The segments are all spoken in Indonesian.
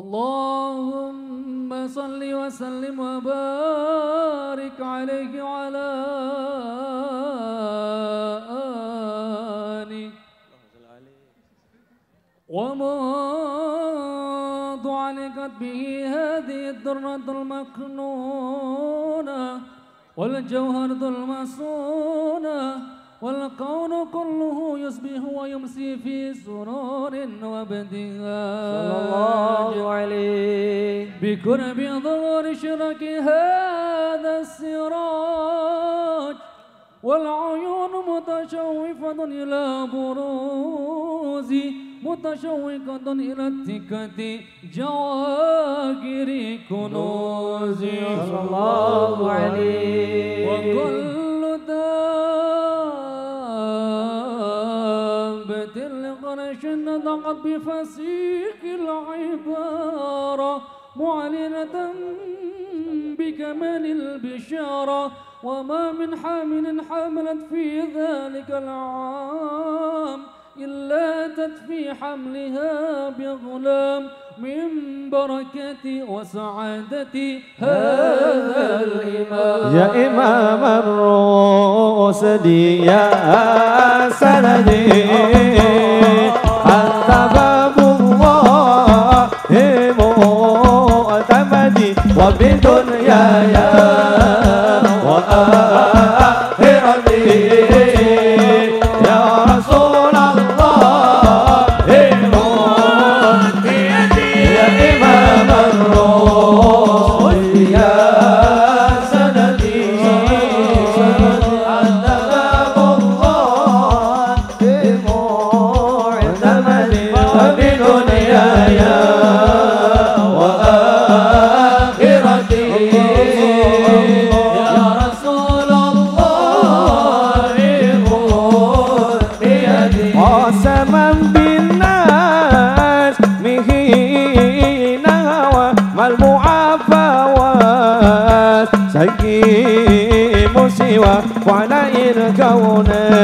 اللهم صل وسلم وبارك عليه وعلى آله وما علقت به هذه الدرة المكنونة والجوهرة المصونة والكون كله يصبح ويمسي في سرور وابتهاج صلى الله عليه. بقرب ظهور شرك هذا السراج. والعيون متشوفة إلى بروز متشوقة إلى اتكة جواهر كنوز. صلى الله عليه. وكل نطقت بفسيق العبارة معلنة بكمال البشارة وما من حامل حملت في ذلك العام إلا تدفي حملها بغلام من بركة وسعادة هذا الإمام. يا إمام الرسل يا سندي. سيم سوى وعلى الكونين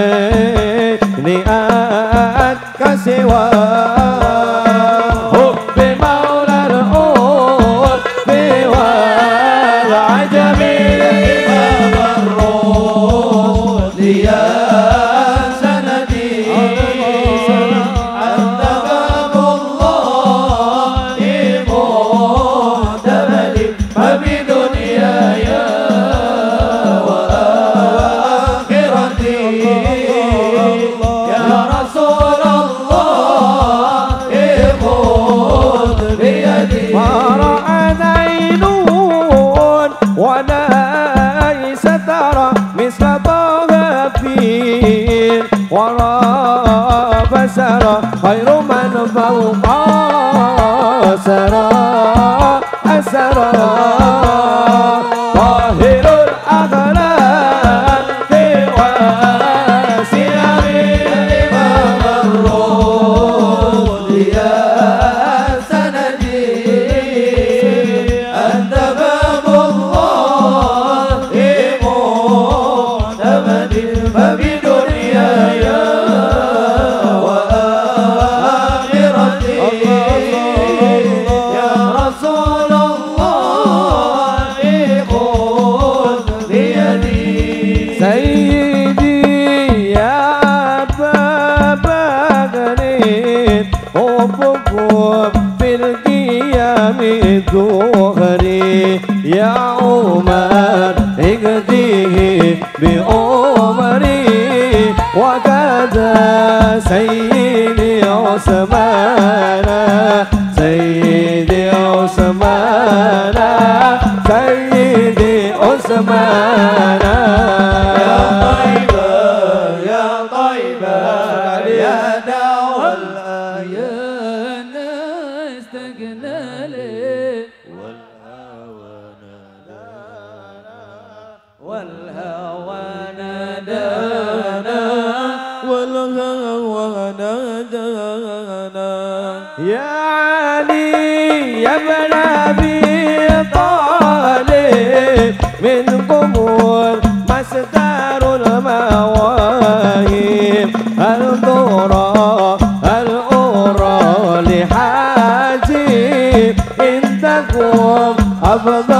لأنك سوى الهوى ونادانا. يا علي يا ابن أبي طالب من منكم مصدر المواهب. القرى القرى لحاجب. إن إنكم أفضل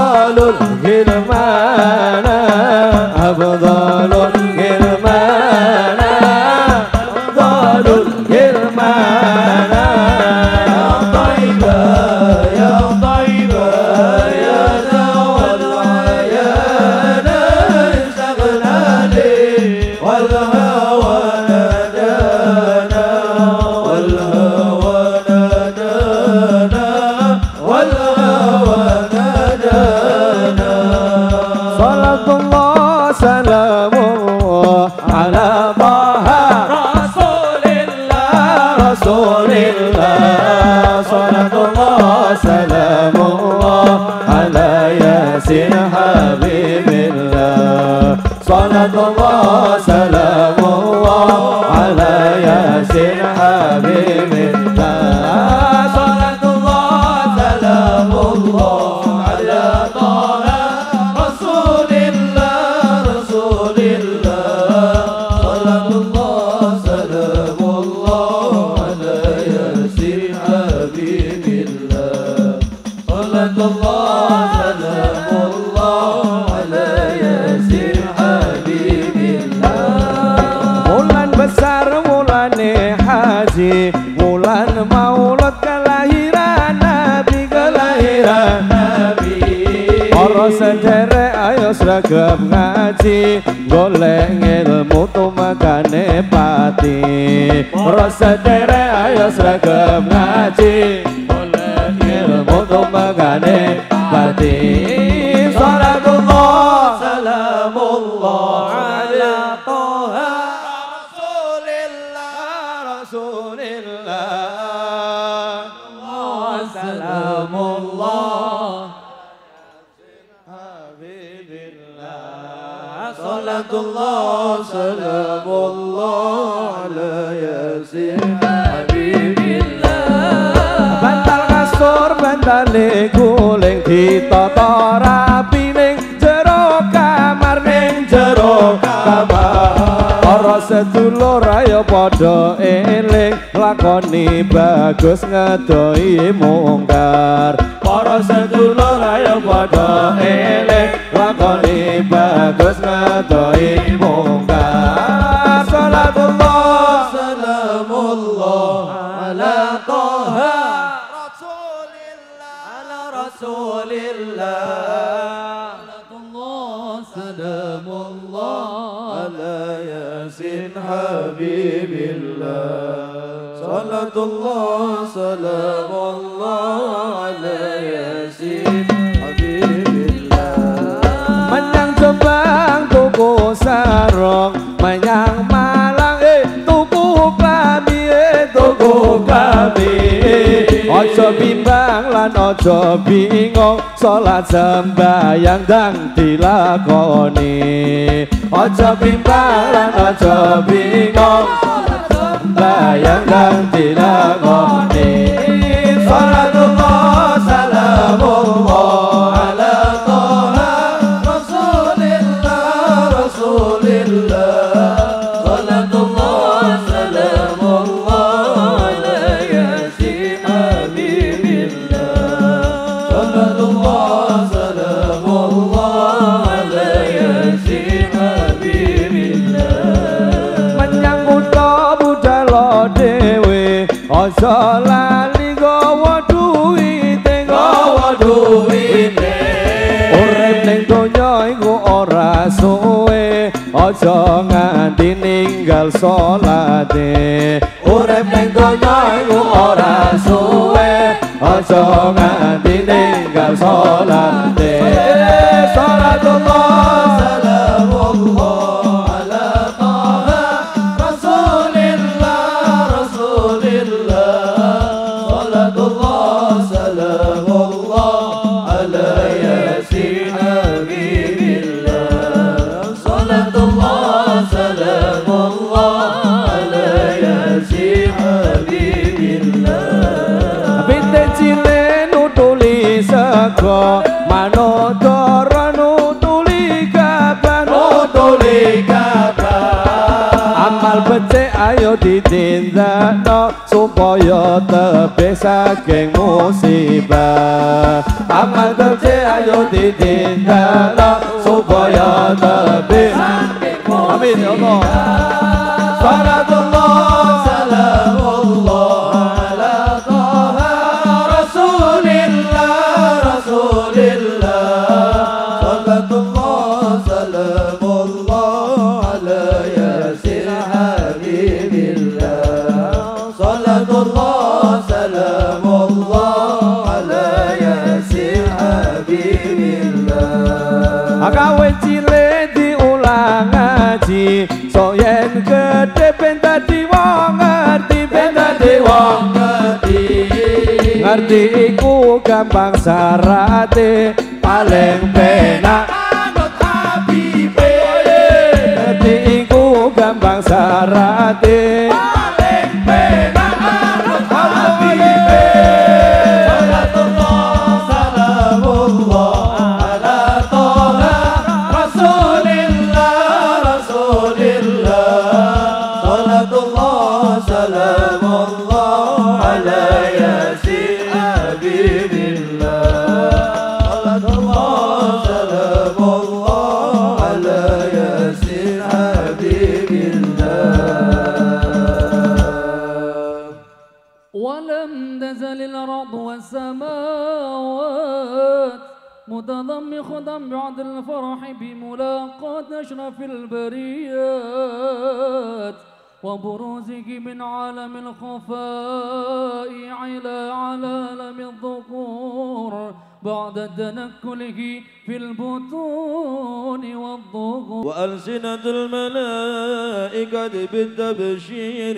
seragam ngaji Golek ilmu tumakane pati. Para sederek ayo seragam ngaji. Golek ilmu tumakane pati. Salamullah محمد الله سلام الله على ياسين حبيب الله بندر غصور بندر لقوله تطار sedulur ayo padha eling lakoni bagus ngedoi mungkar para sedulur ayo padha eling lakoni bagus ngedoi mungkar salatullah salamullah ala toha rasulillah. Ala rasulillah. حبيب الله صلاة الله سلام الله على ياسين حبيب الله Menyang Jombang tuku sarong Menyang Malang eh tuku klambi eh tuku klambi Ojo bimbang lan ojo bingung Salat sembahyang dang dilakoni. Ojo bimbang lan ojo bingung Salat sembahyang dang dilakoni. Salatullah salamullah nganti ninggal salate. Urip ning donya iku ora suwe. Ojo nganti ninggal salate. Salatullah ayo ditindakno supaya tebih saking musibah. Amal becik ayo ditindakno supaya tebih saking musibah amin ya Allah ngerti iku gampang syarate paling penak anut habibe ngerti iku gampang syarate الخفاء على علالم الذكور. بعد تنكله في البطون والظهور وألسنة الملائكة بالتبشير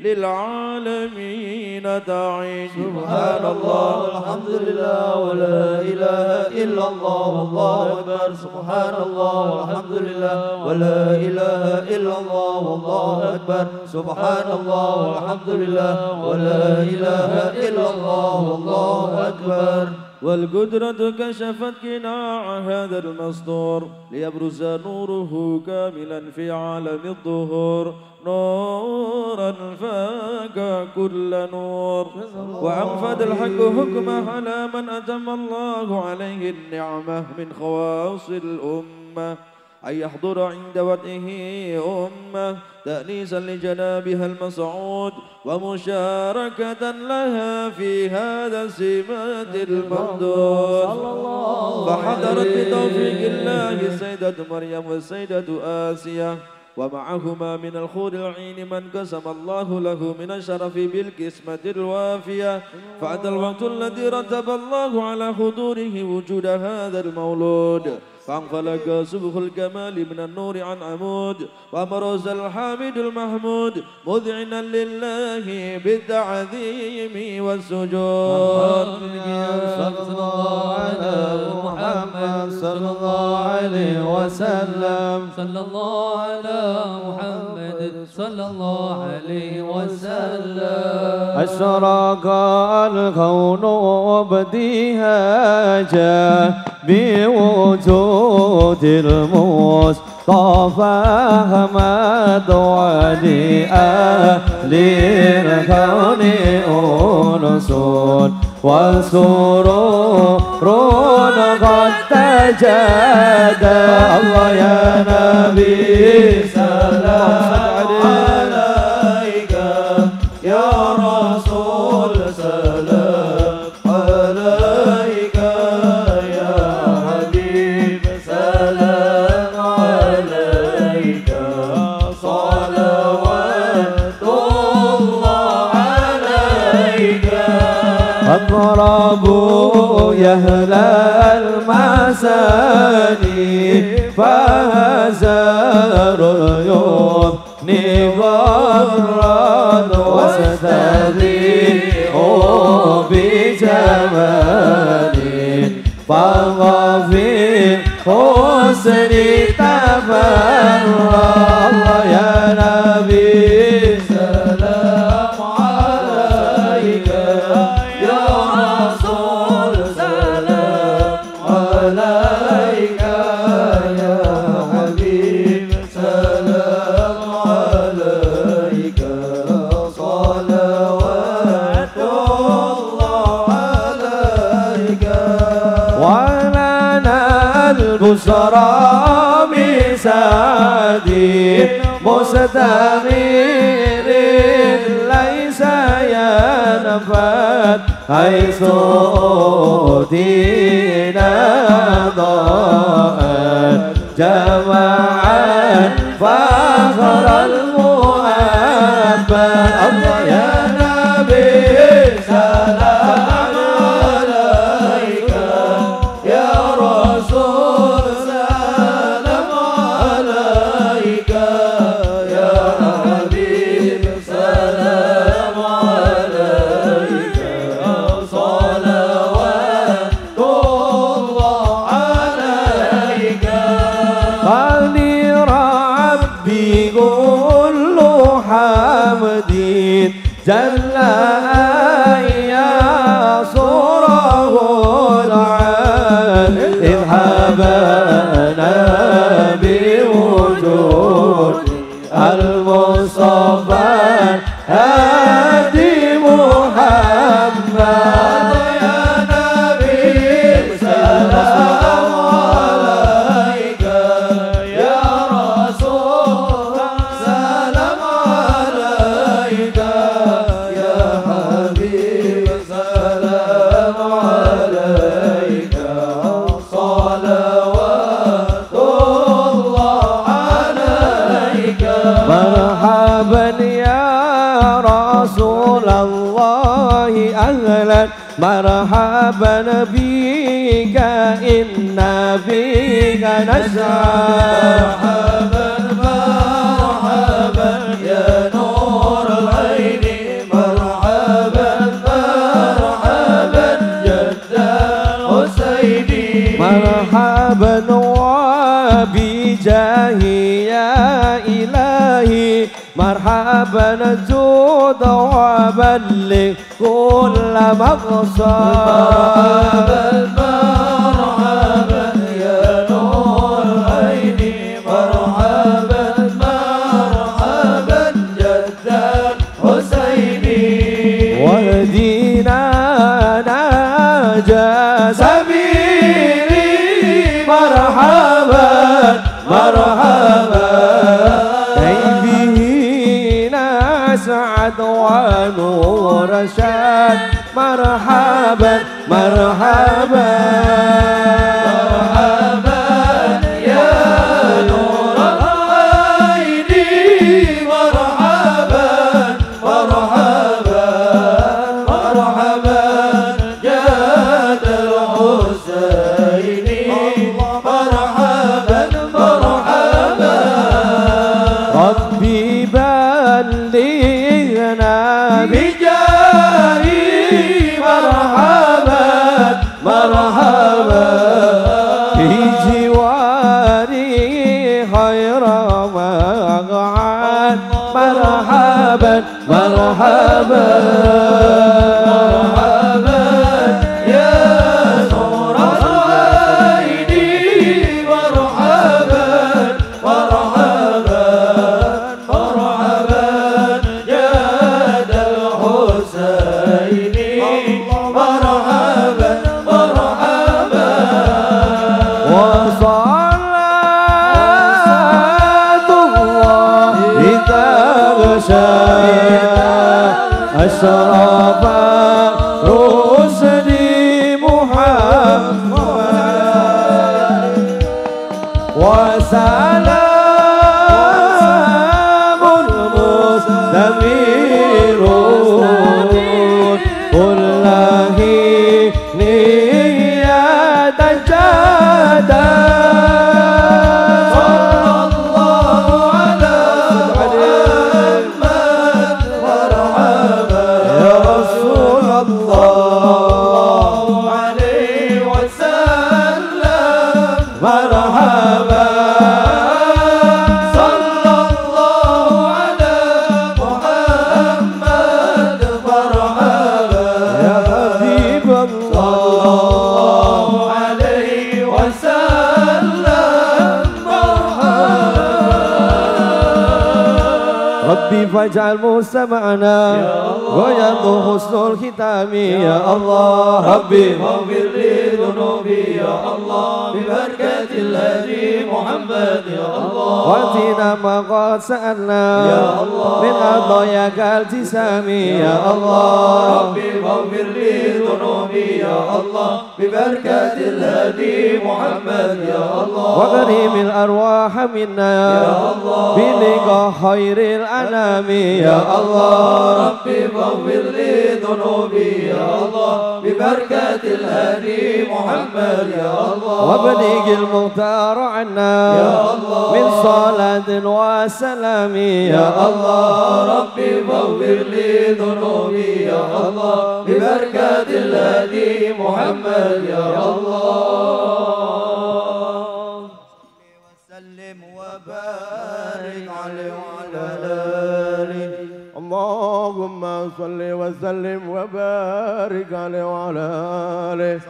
للعالمين تعيش سبحان الله والحمد لله ولا إله إلا الله والله أكبر. سبحان الله والحمد لله ولا إله إلا الله والله أكبر. سبحان الله والحمد لله ولا إله إلا الله والله أكبر. والقدرة كشفت قناع هذا المصدر ليبرز نوره كاملا في عالم الظهور. نورا فاك كل نور. وأنفذ الحق حكمه على من أتم الله عليه النعمة من خواص الأمة. أن يحضر عند وجهه أمة تأنيسا لجنابها المصعود ومشاركة لها في هذا السمات الممدود. فحضرت بتوفيق الله السيدة مريم والسيدة آسيا ومعهما من الخور العين من قسم الله له من الشرف بالقسمة الوافية. فأتى الوقت الذي رتب الله على حضوره وجود هذا المولود. فانفلق سبخ الكمال من النور عن عمود ومرز الحامد المحمود مذعنا لله بالتعظيم والسجود. صلى الله على محمد صلى الله عليه وسلم صلى الله على محمد صلى الله عليه وسلم أشرق الكون ابتهاجا بوجود المصطفى أحمد وعلي أهل الكون أنس وسرور قد تجدى الله يا نبي سلام عليك طربوا يا أهل المساني فهزروا يمني غرا واستذيعوا بجمالي فغفي حسن تفرد الأسرى بسعد مستنير ليس ينفد حيث دينا ضاءت جمعا فخر المؤبد الله يا مرحبا بك إن بك نسعى مرحبا الجود وبلغ كل مقصد ونور شاد مرحبا مرحبا. فاجعل مستمعنا معنا حسن الختام يا الله. ربي واغفر لي ذنوبي. يا الله. ببركة الهدي محمد. يا الله. واتينا ما قد سألنا يا الله. من قضاياك التسامي. يا الله. ربي فاغفر لي ذنوبي يا الله ببركة الهدي محمد يا الله. وغريم الأرواح منا يا الله. بلقاء خير الأنام يا الله. ربي فاغفر لي ذنوبي يا الله ببركة الهدي محمد يا الله. وابلغ المختار عنا يا الله. من صلاة وسلام يا الله. ربي فاغفر لي ذنوبي يا الله. ببركة الهدي محمد يا الله. وسلم وبارك عليه وعلى آله. اللهم صل وسلم وبارك عليه وعلى آله.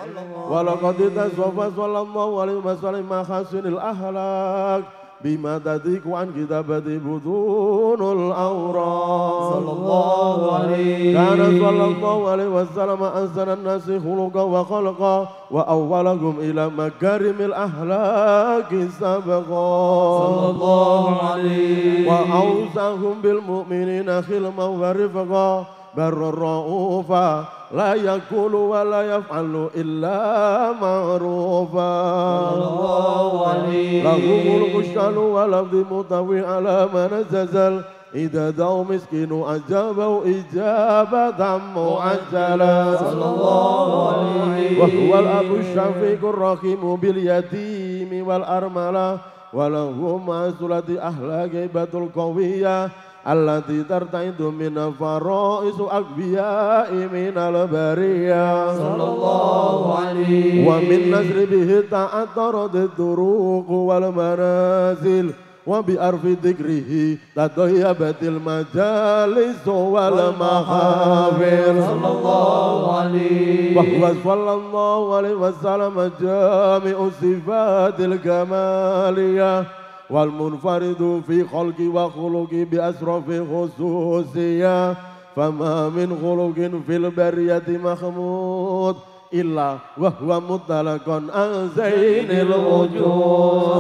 ولقد تصفى صلى الله عليه وسلم محاسن الأخلاق. بما تديك عن كتابة بطون الأوراق صلى الله عليه كان صلى الله عليه وسلم أحسن الناس خلقا وخلقا وأولهم إلى مكارم الأخلاق سبقا. صلى الله عليه وأوصاهم بالمؤمنين خلما ورفقا. بر رؤوفا لا يقول ولا يفعل إلا معروفا صلى الله عليه له ملك الشأن ولفظ مطوي على من نزل إذا دعوا مسكين أجابوا إجابة معجلة صلى الله عليه وهو الأب الشفيق الرحيم باليتيم والأرملة وله معسولة أخلاق هبة القوية allati tartaidu min faraisu akbiya'i min al-bariya sallallahu alaihi wa min nasri bihi ta'attarat turuq wal manazil. Wa bi arfi dzikrihi tadayyabatil majalis wal mahafir sallallahu alaihi wa huwa sallallahu alaihi wasallam jami'u sifatil kamaliyah. والمنفرد في خلق وخلق بأسرف خصوصية فما من خلق في البرية محمود إلا وهو مطلق عن زين الوجود.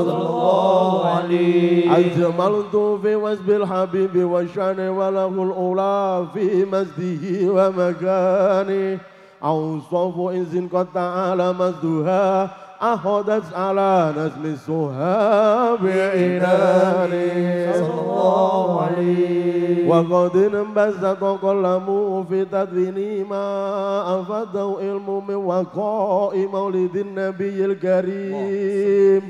الله عليه أجملت في وسب الحبيب والشأن وله الأولى في مسجده ومكانه. أوصاف إنس قد تعالى مسدها أخذت على نسم السهاب إناني صلى الله عليه وقد انبسط قلمه في تدوين ما أفاده علم من وقاء مولد النبي الكريم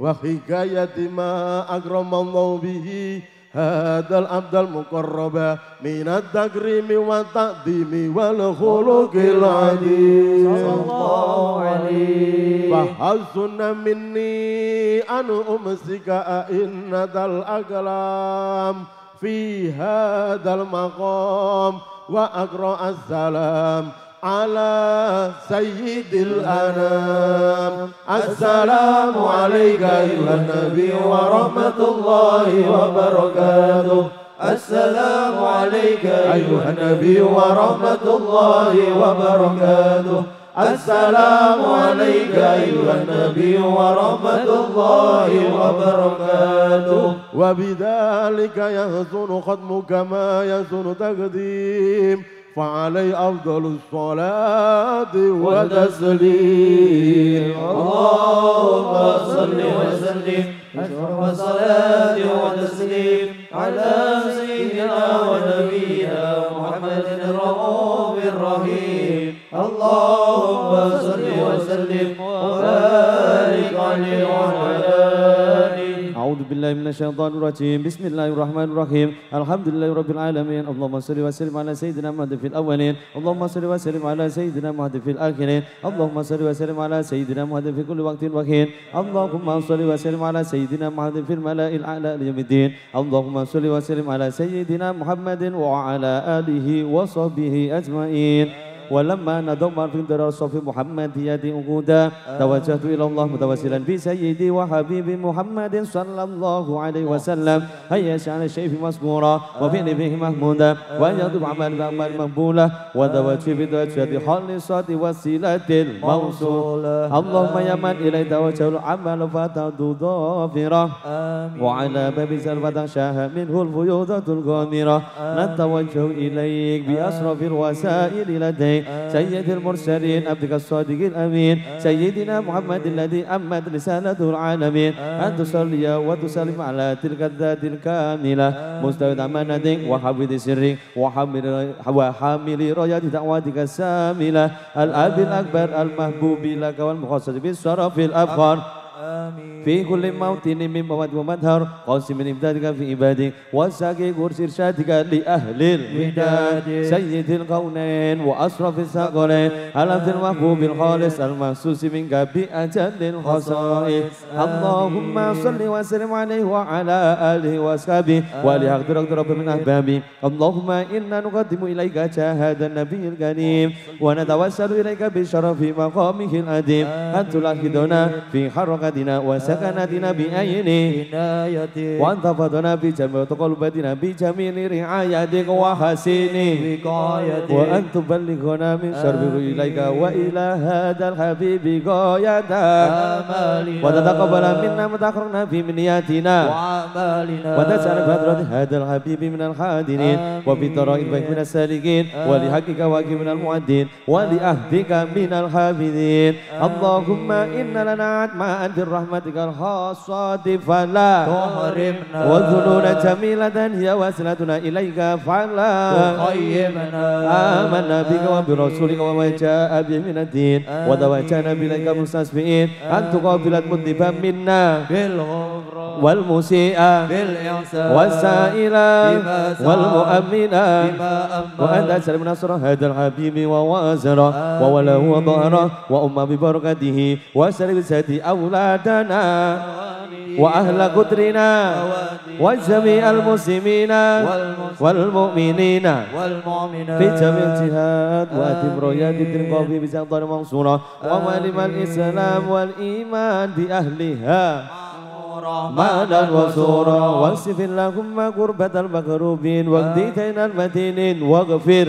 وحكاية ما أكرم الله به هذا العبد المقرب من التكريم والتقديم والخلق العظيم صلى الله عليه فحسن مني أن أمسك أئنة الأقلام في هذا المقام وأقرأ السلام على سيد الأنام. السلام عليك أيها النبي ورحمة الله وبركاته. السلام عليك أيها النبي ورحمة الله وبركاته. السلام عليك أيها النبي ورحمة الله وبركاته. وبذلك يحسن ختم كما يحسن تقديم. فعلي أفضل الصلاة والتسليم. اللهم صل وسلم. أشرف الصلاة والتسليم على سيدنا ونبينا بالله من الشيطان الرجيم. بسم الله الرحمن الرحيم. الحمد لله رب العالمين. اللهم صل وسلم على سيدنا محمد في الأولين. اللهم صل وسلم على سيدنا محمد في الآخرين. اللهم صل وسلم على سيدنا محمد في كل وقت وحين. اللهم صل وسلم على سيدنا محمد في الملأ الأعلى ليوم الدين. اللهم صل وسلم على سيدنا محمد وعلى آله وصحبه أجمعين. ولما ندمر في انتظار صف محمدية أقودا توجهت إلى الله متوسلا بسيدي وحبيبي محمد صلى الله عليه وسلم. هيا شأن الشيء مذكورا وفي نبيه محمودا وأن يكتب عمل بأعمال مقبولة ودوت في بدوة خالصة وسيلة الموصولة اللهم يا من إليك توجه العمل فتعد ظافرة. وعلى باب سلفة شاه منه الفيوضة الغامرة. نتوجه إليك بأشرف الوسائل لديك. سيد المرسلين عبدك الصادق الأمين سيدنا محمد الذي أمت رسالته العالمين أن تصلي وتسلم على تلك الذات الكاملة مستوى أمانتك وحفظ سرك وحامل وحامل راية دعواتك الساملة الأب الأكبر المحبوب لك والمخصص بالشرف الأفخر آمين في كل موطن من مواد ومدهر قاسم من إمدادك في عبادك وساقي قرص إرشادك لأهل الوداد سيد الكونين وأشرف الثقلين العبد المحبوب الخالص المخصوص منك بأجل الخصائص اللهم صل وسلم عليه وعلى آله وأصحابه وآله أقدر أقدر رب من أحبابي اللهم إنا نقدم إليك شهادة النبي الكريم ونتوسل إليك بشرف مقامه الأديم أن تلاحظنا في حركتنا وسكنتنا بعينه عنايتك وأن تفضنا بجميع تقلباتنا بجميل رعايتك وحسينه وقايتك وأن تبلغنا من شرب إليك وإلى هذا الحبيب غايته آمالنا وتتقبل منا ما تأخرنا في منياتنا وأعمالنا وتجعل بهدرة هذا الحبيب من الحاضرين وفي طرائق من السالكين ولحقك واقف من المعدين ولأهدك من الحافظين اللهم إن لنا عتماء في رحمتك الخاصة فلا تحرمنا وذنون جميلة هي وسيلتنا إليك فلا تخيبنا آمنا بك وبرسولك وما جاء به من الدين وتوجهنا بإليك مستسبئين أن تقابل المذنبا منا بالغفران والمسيء بالإحسان والسائل بما سعى والمؤمن بما أمن وأن تسلم نصر هذا الحبيب ووازره ووله وظهره وأم ببركته وسلم سيدي أولادنا وأهل قدرنا وجميع المسلمين والمؤمنين والمؤمنات في جميع الجهاد وأتم رايات الدين قوي بسلطان منصورة ومعلم الإسلام والإيمان بأهلها مالا وسورا واصف اللهم قربة المغروبين واهديتنا المدينين واغفر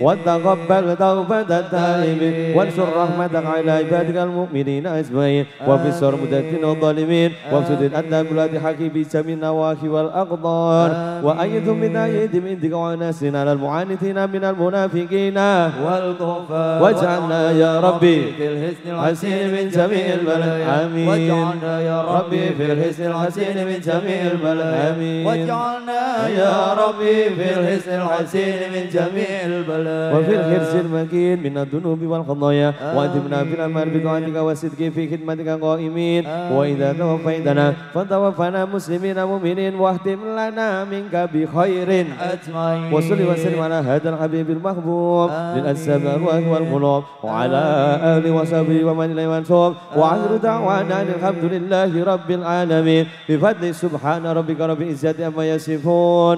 وتقبل توبة التائبين وانشر رحمتك على عبادك المؤمنين أجمعين. وفي سر مدتين الظالمين وابسط أدنى بلاد حكي بجميع النواحي والأقدار. وأيدهم من أيدي من عندك وناسنا على المعاندين من المنافقين. والكفار واجعلنا يا ربي في الحسن الحسين من جميع البلد آمين واجعلنا يا ربي في الحسن الحسين من جميع البلد آمين. واجعلنا يا ربي في الحسن الحسين من جميع البلد وفي الحرص المكين من الذنوب والخطايا وأدمنا في الأمر بطاعتك والصدق في خدمتك قائمين وإذا توفيتنا فتوفنا مسلمين مؤمنين واهتم لنا منك بخير أجمعين وصل وسلم على هذا الحبيب المحبوب للأسباب الأرواح والقلوب وعلى آله وصحبه ومن إليه منسوب وآخر دعوانا أن الحمد لله رب العالمين بفضل سبحان ربك رب العزة عما يصفون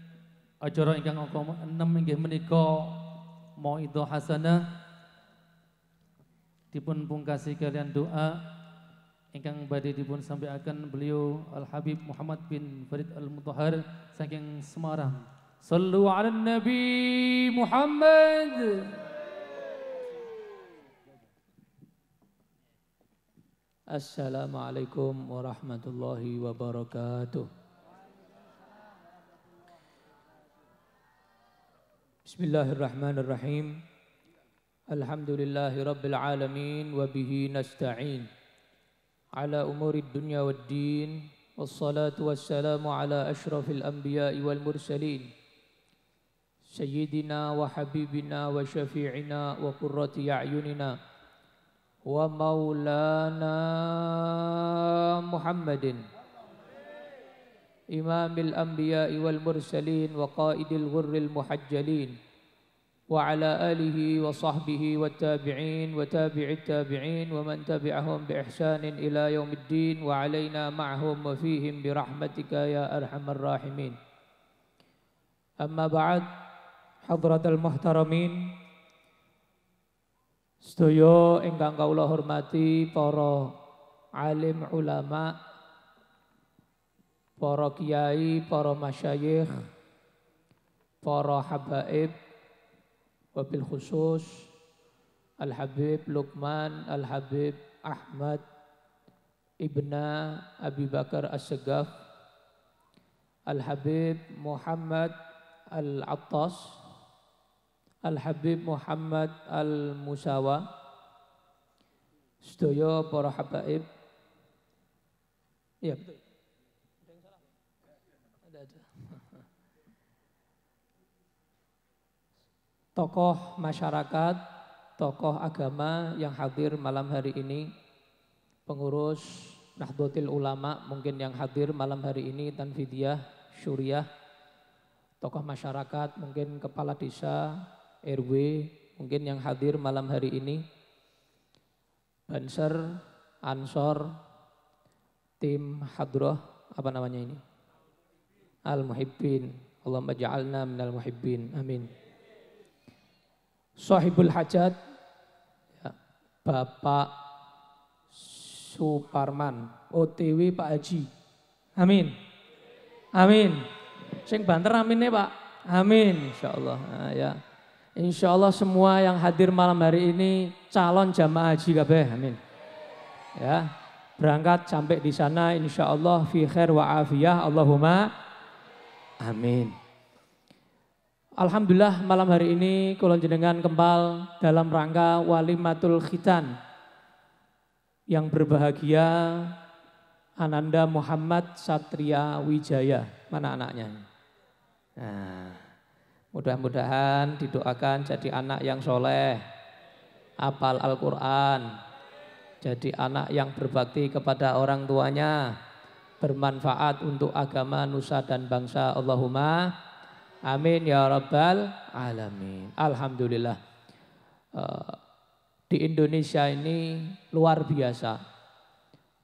acara ingkang angka 6 inggih menika Mauidhah Hasanah dipun pungkasi kalian doa ingkang badhe dipun sampaikan beliau Al Habib Muhammad bin Farid Al Mutahhar saking Semarang. Sallu ala Nabi Muhammad. Assalamualaikum warahmatullahi wabarakatuh. بسم الله الرحمن الرحيم الحمد لله رب العالمين وبه نستعين على أمور الدنيا والدين والصلاة والسلام على أشرف الأنبياء والمرسلين سيدنا وحبيبنا وشفيعنا وقرة أعيننا ومولانا محمد إمام الأنبياء والمرسلين وقائد الغر المحجلين وعلى آله وصحبه والتابعين وتابع التابعين ومن تبعهم بإحسان إلى يوم الدين وعلينا معهم وفيهم برحمتك يا أرحم الراحمين أما بعد حضرة المحترمين Sedaya ingkang kawula hormati para alim ulama, para kiai, para masyayikh, para habaib, wabil khusus Al-Habib Luqman, Al-Habib Ahmad Ibna Abi Bakar As-Segaf, Al-Habib Muhammad Al-Attas, Al-Habib Muhammad Al-Musawa Sedaya para habaib Iya betul Tokoh masyarakat, tokoh agama yang hadir malam hari ini Pengurus Nahdlatul Ulama mungkin yang hadir malam hari ini Tanfidiyah, Syuriah Tokoh masyarakat, mungkin kepala desa, RW mungkin yang hadir malam hari ini Banser, Ansor, tim Hadroh, apa namanya ini? Al-Muhibbin. Allahumma ja'alna minal muhibbin. Amin. Sahibul Hajat, ya, Bapak Suparman, OTW Pak Haji. Amin. Amin. Sing banter aminnya Pak. Amin. Insya Allah. Nah, ya. Insya Allah semua yang hadir malam hari ini calon jamaah haji kabeh. Amin. Ya, berangkat sampai di sana insya Allah fi khair wa afiyah. Allahumma amin. Alhamdulillah malam hari ini kulon jenengan kembal dalam rangka walimatul khitan yang berbahagia Ananda Muhammad Satria Wijaya. Mana anaknya? Nah, Mudah-mudahan didoakan jadi anak yang soleh, apal Al-Quran, jadi anak yang berbakti kepada orang tuanya, bermanfaat untuk agama, nusa dan bangsa. Allahumma amin ya rabbal alamin. Alhamdulillah. Eh, di Indonesia ini luar biasa.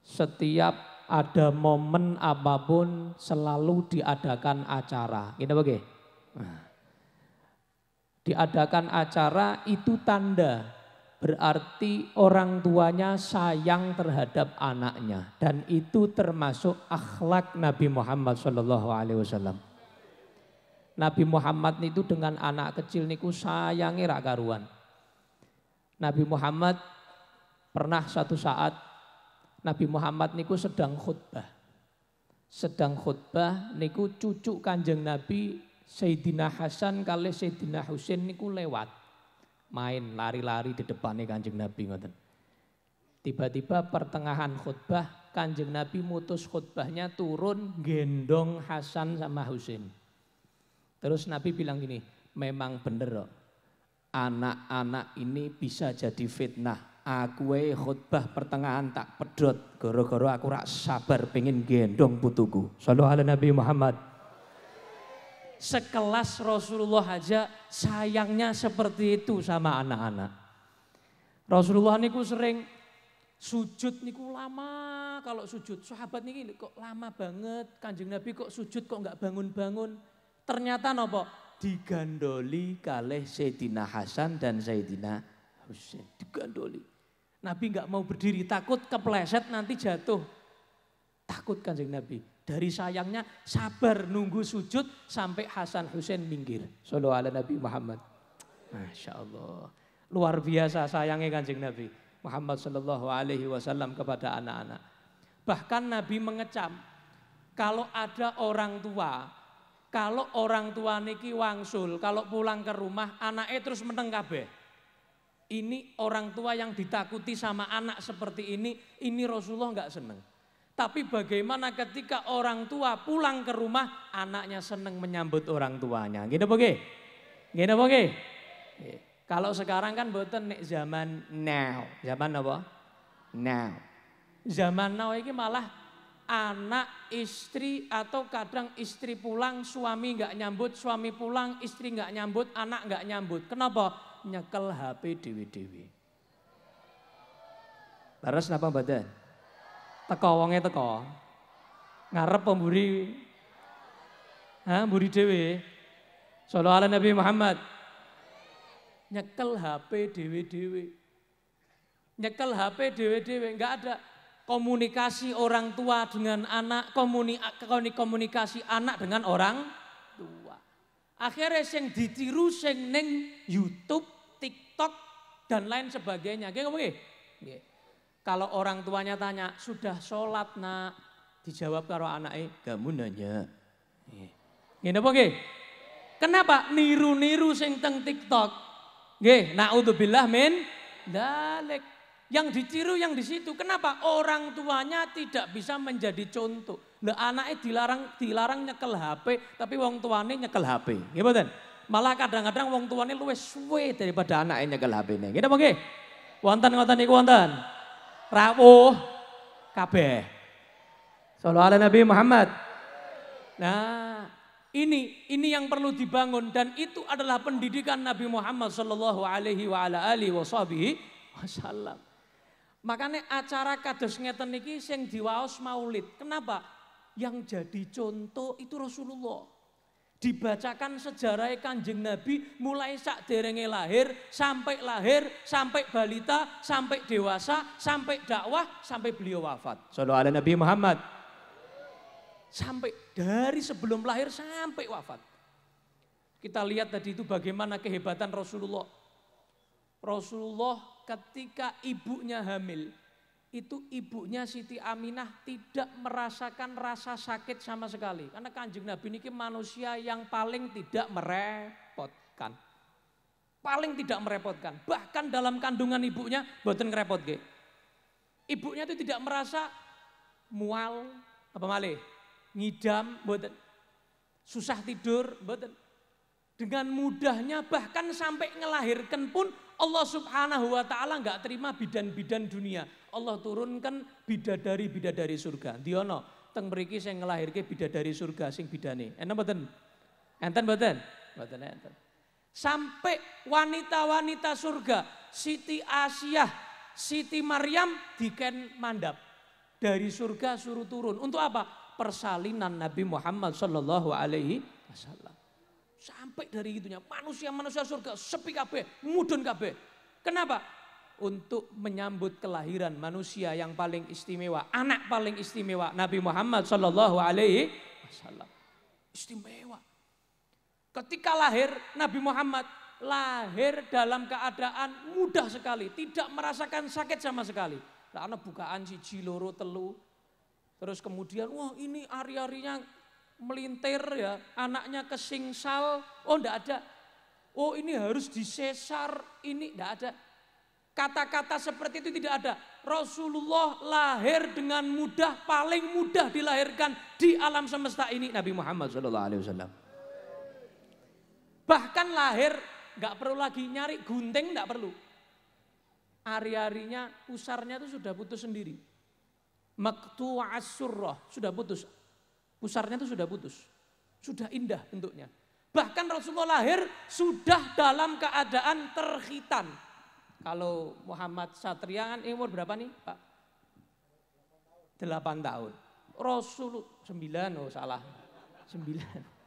Setiap ada momen apa pun selalu diadakan acara. Bagaimana? Nah diadakan acara itu tanda berarti orang tuanya sayang terhadap anaknya dan itu termasuk akhlak Nabi Muhammad Wasallam. Nabi Muhammad itu dengan anak kecil niku sayangi rak karuan. Nabi Muhammad pernah satu saat Nabi Muhammad niku sedang khutbah. Sedang khutbah niku cucu kanjeng Nabi Sayyidina Hasan kali Sayyidina Husain niku lewat main lari-lari di depannya Kanjeng Nabi ngoten. Tiba-tiba pertengahan khutbah Kanjeng Nabi mutus khutbahnya turun gendong Hasan sama Husain. Terus Nabi bilang gini, memang bener kok. Anak-anak ini bisa jadi fitnah. Aku khutbah pertengahan tak pedot. Goro-goro aku rak sabar pengen gendong putuku. Sallallahu ala Nabi Muhammad sekelas Rasulullah aja sayangnya seperti itu sama anak-anak. Rasulullah niku sering sujud niku lama kalau sujud. Sahabat niki kok lama banget. Kanjeng Nabi kok sujud kok nggak bangun-bangun. Ternyata nopo digandoli kalih Sayyidina Hasan dan Sayyidina Husain. Digandoli. Nabi nggak mau berdiri takut kepleset nanti jatuh. Takut kanjeng Nabi. Dari sayangnya sabar nunggu sujud sampai Hasan Hussein minggir. Sallallahu ala Nabi Muhammad. Masya Allah. Luar biasa sayangnya kanjeng Nabi. Muhammad Sallallahu Alaihi Wasallam kepada anak-anak. Bahkan Nabi mengecam. Kalau ada orang tua. Kalau orang tua niki wangsul. Kalau pulang ke rumah anaknya terus meneng kabeh. Ini orang tua yang ditakuti sama anak seperti ini. Ini Rasulullah nggak seneng. Tapi bagaimana ketika orang tua pulang ke rumah, anaknya senang menyambut orang tuanya. Gitu bagaimana? Gini apa nggih? Nggih. Kalau sekarang kan mboten nek zaman now. Zaman apa? Now. Zaman now ini malah anak, istri atau kadang istri pulang, suami nggak nyambut, suami pulang, istri nggak nyambut, anak nggak nyambut. Kenapa? Nyekel HP dewi-dewi. Laras napa badan? Teko wonge teko. Ngarep pemburi. Hah, mburi dhewe. Sallallahu ala Nabi Muhammad. Nyekel HP dewe-dewe. Nyekel HP dewe-dewe, enggak ada komunikasi orang tua dengan anak, komuni, komunikasi anak dengan orang tua. Akhirnya sing ditiru sing ning YouTube, TikTok dan lain sebagainya. Nggih? Nggih. Kalau orang tuanya tanya, "Sudah sholat, Nak?" Dijawab karo anaknya, "Kamu nanya." Napa nggih? Kenapa niru-niru sing teng TikTok? Nggih, naudzubillah min dalik. Yang ditiru yang di situ. Kenapa? Orang tuanya tidak bisa menjadi contoh. Lah anaknya dilarang dilarang nyekel HP, tapi wong tuane nyekel HP. Mboten? Malah kadang-kadang wong tuane luwih suwe daripada anaknya nyekel HP-ne. Nggih napa nggih? Wonten ngoten niku wonten. Rawuh kabeh. Sallallahu alaihi Nabi Muhammad. Nah, ini ini yang perlu dibangun dan itu adalah pendidikan Nabi Muhammad sallallahu alaihi wa ala alihi wasallam. Makanya acara kados ngeten niki sing diwaos Maulid. Kenapa? Yang jadi contoh itu Rasulullah. Dibacakan sejarah Kanjeng Nabi mulai sak derenge lahir sampai lahir, sampai balita, sampai dewasa, sampai dakwah, sampai beliau wafat. Sallallahu alaihi Nabi Muhammad. Sampai dari sebelum lahir sampai wafat. Kita lihat tadi itu bagaimana kehebatan Rasulullah. Rasulullah ketika ibunya hamil, itu ibunya Siti Aminah tidak merasakan rasa sakit sama sekali. Karena kanjeng Nabi ini manusia yang paling tidak merepotkan. Paling tidak merepotkan. Bahkan dalam kandungan ibunya, buatan ngerepot ke. Ibunya itu tidak merasa mual, apa malih, ngidam, buatan susah tidur, buatan dengan mudahnya bahkan sampai ngelahirkan pun Allah subhanahu wa ta'ala nggak terima bidan-bidan dunia. Allah turunkan bidadari-bidadari surga. Diono, teng mriki sing ngelahirke bidadari surga sing bidane. Enten mboten? Enten mboten? Mboten enten. Sampai wanita-wanita surga, Siti Asiah, Siti Maryam diken mandap. Dari surga suruh turun. Untuk apa? Persalinan Nabi Muhammad sallallahu alaihi wasallam. Sampai dari itunya manusia-manusia surga sepi kabeh, mudun kabeh. Kenapa? Untuk menyambut kelahiran manusia yang paling istimewa, anak paling istimewa Nabi Muhammad Shallallahu Alaihi Wasallam. Istimewa. Ketika lahir Nabi Muhammad lahir dalam keadaan mudah sekali, tidak merasakan sakit sama sekali. Karena bukaan si loro telu. Terus kemudian wah ini ari-arinya melintir ya, anaknya kesingsal, oh enggak ada. Oh ini harus disesar, ini enggak ada. Kata-kata seperti itu tidak ada. Rasulullah lahir dengan mudah, paling mudah dilahirkan di alam semesta ini Nabi Muhammad SAW. Bahkan lahir nggak perlu lagi nyari gunting, nggak perlu. Ari-arinya, usarnya itu sudah putus sendiri. Maktu asurroh sudah putus. Pusarnya itu sudah putus. Sudah indah bentuknya. Bahkan Rasulullah lahir sudah dalam keadaan terhitan. Kalau Muhammad Satria kan umur berapa nih Pak? Delapan tahun. Rasul sembilan, oh salah. Sembilan.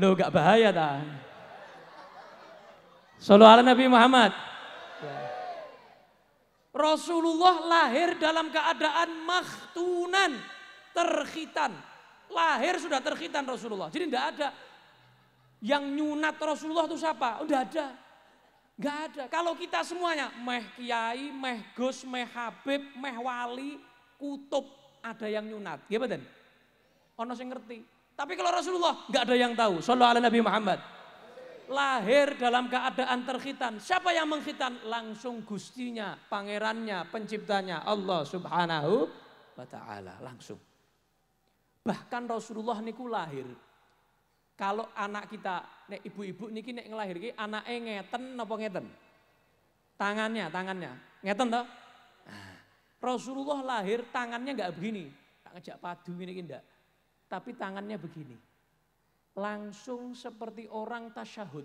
Lo gak bahaya ta? Solo ala Nabi Muhammad. Rasulullah lahir dalam keadaan makhtunan, terkhitan. Lahir sudah terkhitan Rasulullah. Jadi tidak ada yang nyunat Rasulullah itu siapa? Udah ada. Enggak ada. Kalau kita semuanya meh kiai, meh gus, meh habib, meh wali, kutub ada yang nyunat. Ya betul? Ono sing ngerti. Tapi kalau Rasulullah enggak ada yang tahu. Sallallahu alaihi Nabi Muhammad lahir dalam keadaan terkhitan. Siapa yang mengkhitan? Langsung gustinya, pangerannya, penciptanya Allah subhanahu wa ta'ala. Langsung. Bahkan Rasulullah niku lahir. Kalau anak kita, nek ibu-ibu niki nek ngelahirke anake ngeten napa ngeten? Tangannya, tangannya. Ngeten toh? Nah, Rasulullah lahir tangannya nggak begini. Tak ngejak padu ini enggak. Tapi tangannya begini. Langsung seperti orang tasyahud.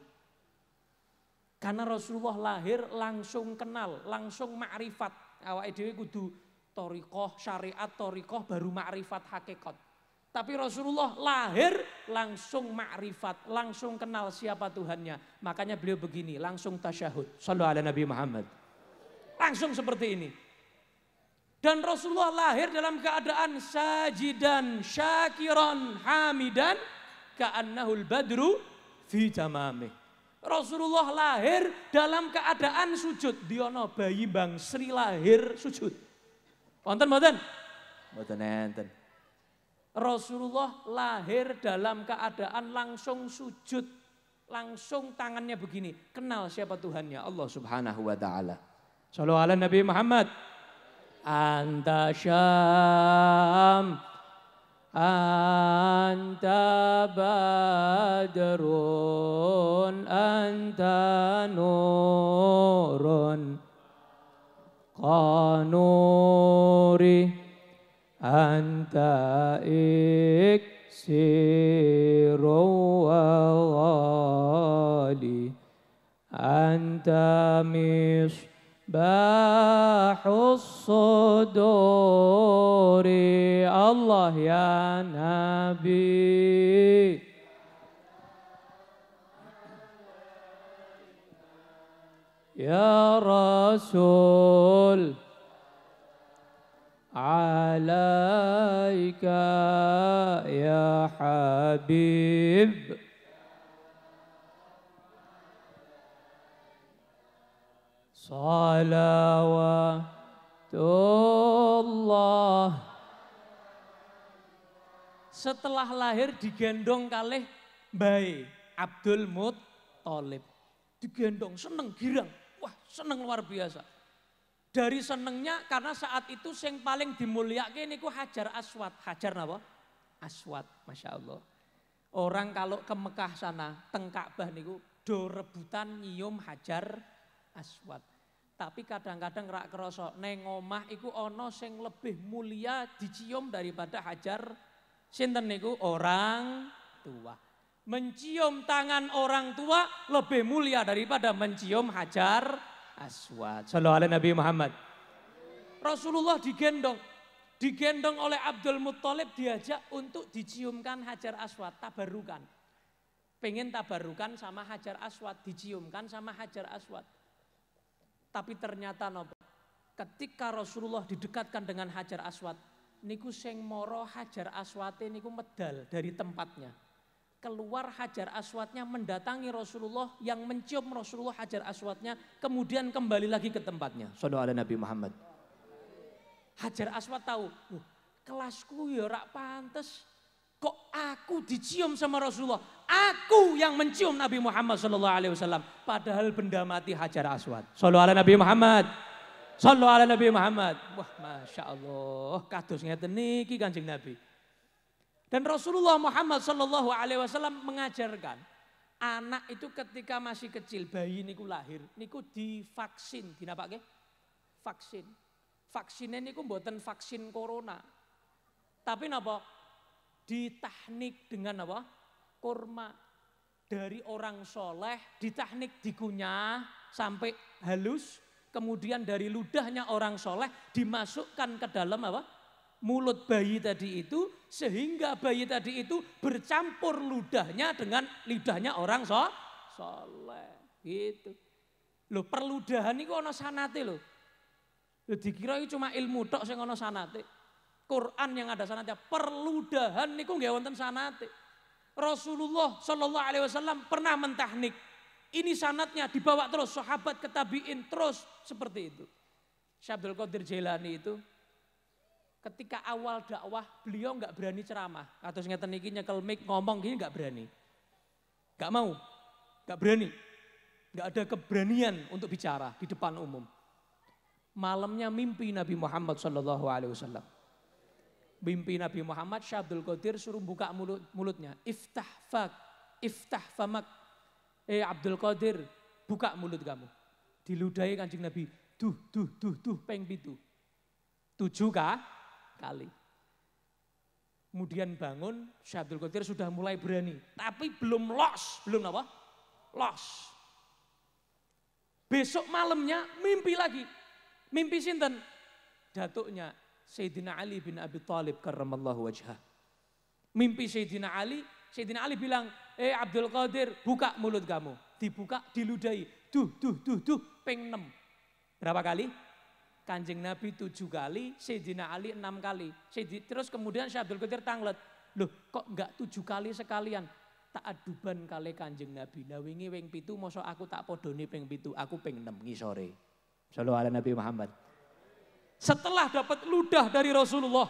Karena Rasulullah lahir langsung kenal, langsung makrifat. Awak dhewe kudu torikoh, syariat torikoh baru makrifat hakikat. Tapi Rasulullah lahir langsung makrifat, langsung kenal siapa Tuhannya. Makanya beliau begini, langsung tasyahud. Sallu ala Nabi Muhammad. Langsung seperti ini. Dan Rasulullah lahir dalam keadaan sajidan, syakiran, hamidan, ka'annahul badru fi tamamih. Rasulullah lahir dalam keadaan sujud. Diono bayi Bang Sri lahir sujud. Wonten mboten? Mboten enten. Rasulullah lahir dalam keadaan langsung sujud, langsung tangannya begini. Kenal siapa Tuhannya? Allah Subhanahu wa taala. Sallallahu ala Nabi Muhammad. Anta syam Anta badrun Anta nurun Qanuri Anta iksiru wa ghali Anta باح الصدور الله يا نبي يا رسول عليك يا حبيب Salawatullah. Setelah lahir digendong kalih bayi Abdul Muttalib. Digendong seneng girang. Wah, seneng luar biasa. Dari senengnya karena saat itu yang paling dimuliakan niku Hajar Aswad. Hajar apa? Aswad, Masya Allah. Orang kalau ke Mekah sana, tengkak bah, niku do rebutan nyium Hajar Aswad. Tapi kadang-kadang rak kerasa neng omah iku ono sing lebih mulia dicium daripada Hajar sinten niku orang tua. Mencium tangan orang tua lebih mulia daripada mencium Hajar Aswad. Sallallahu alaihi Nabi Muhammad. Rasulullah digendong. Digendong oleh Abdul Muttalib diajak untuk diciumkan Hajar Aswad, tabarukan. Pengen tabarukan sama Hajar Aswad, diciumkan sama Hajar Aswad. Tapi ternyata nopo, ketika Rasulullah didekatkan dengan Hajar Aswad, niku sing moro Hajar Aswad niku medal dari tempatnya keluar hajar aswadnya mendatangi Rasulullah yang mencium Rasulullah hajar aswadnya kemudian kembali lagi ke tempatnya. Saudara Nabi Muhammad. Hajar aswad tahu, kelasku ya rak pantes kok aku dicium sama Rasulullah. Aku yang mencium Nabi Muhammad Sallallahu Alaihi Wasallam. Padahal benda mati hajar aswad. Sallallahu Nabi Muhammad. Sallallahu Nabi Muhammad. Wah, masya Allah, kados ngeten niki kanjeng Nabi. Dan Rasulullah Muhammad Shallallahu Alaihi Wasallam mengajarkan anak itu ketika masih kecil bayi niku lahir niku divaksin, dinapa ke? Vaksin. Vaksinnya niku buatan vaksin corona. Tapi napa? Ditahnik dengan apa? Kurma dari orang soleh, ditahnik dikunyah sampai halus, kemudian dari ludahnya orang soleh dimasukkan ke dalam apa? mulut bayi tadi itu sehingga bayi tadi itu bercampur ludahnya dengan lidahnya orang so soleh gitu. Loh perludahan itu ono sanate. Loh dikira itu cuma ilmu tok sing ono sanate. Quran yang ada sanate perludahan niku nggih wonten sanate. Rasulullah Shallallahu alaihi wasallam pernah mentahnik. Ini sanatnya dibawa terus sahabat ketabiin terus seperti itu. Syabdul Qadir Jailani itu ketika awal dakwah beliau nggak berani ceramah. Atau ngeten iki nyekel mic ngomong gini nggak berani. Nggak mau, nggak berani. Nggak ada keberanian untuk bicara di depan umum. Malamnya mimpi Nabi Muhammad Shallallahu Alaihi Wasallam. Mimpi Nabi Muhammad, Syekh Abdul Qadir suruh buka mulut, mulutnya. Iftah fak, iftah famak. Eh Abdul Qadir, buka mulut kamu. Diludahi kanjeng Nabi, duh, duh, duh, duh, peng pitu. Tujuh kah? kali. Kemudian bangun, Syekh Abdul Qadir sudah mulai berani. Tapi belum los, belum apa? Los. Besok malamnya mimpi lagi. Mimpi sinten? Datuknya Sayyidina Ali bin Abi Thalib karramallahu wajhah. Mimpi Sayyidina Ali, Sayyidina Ali bilang, eh Abdul Qadir buka mulut kamu. Dibuka, diludahi. Duh, duh, duh, duh, peng enam. Berapa kali? Kanjeng Nabi tujuh kali, Sayyidina Ali enam kali. Sayyidina, terus kemudian Syekh Abdul Qadir tanglet. Loh kok enggak tujuh kali sekalian? Tak aduban kali kanjeng Nabi. Nah wingi wing pitu, mosok aku tak podoni peng pitu, aku peng enam ngisore. Sallallahu ala Nabi Muhammad. Setelah dapat ludah dari Rasulullah,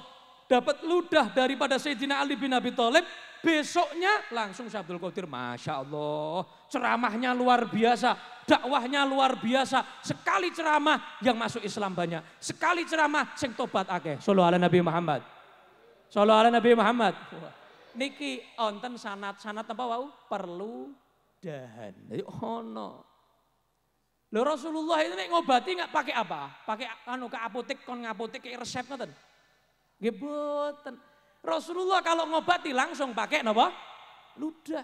dapat ludah daripada Sayyidina Ali bin Abi Thalib, besoknya langsung Syekh Abdul Qadir, Masya Allah, ceramahnya luar biasa, dakwahnya luar biasa, sekali ceramah yang masuk Islam banyak, sekali ceramah sing tobat akeh. Sallallahu ala Nabi Muhammad. Sallallahu ala Nabi Muhammad. Niki onten sanat-sanat apa wau? Perlu dahan. Jadi ono. Lho Rasulullah itu nek ngobati nggak pakai apa? Pakai anu ke apotek kon ngapotek kayak resep ngoten. Nggih boten. Rasulullah kalau ngobati langsung pakai napa? Ludah.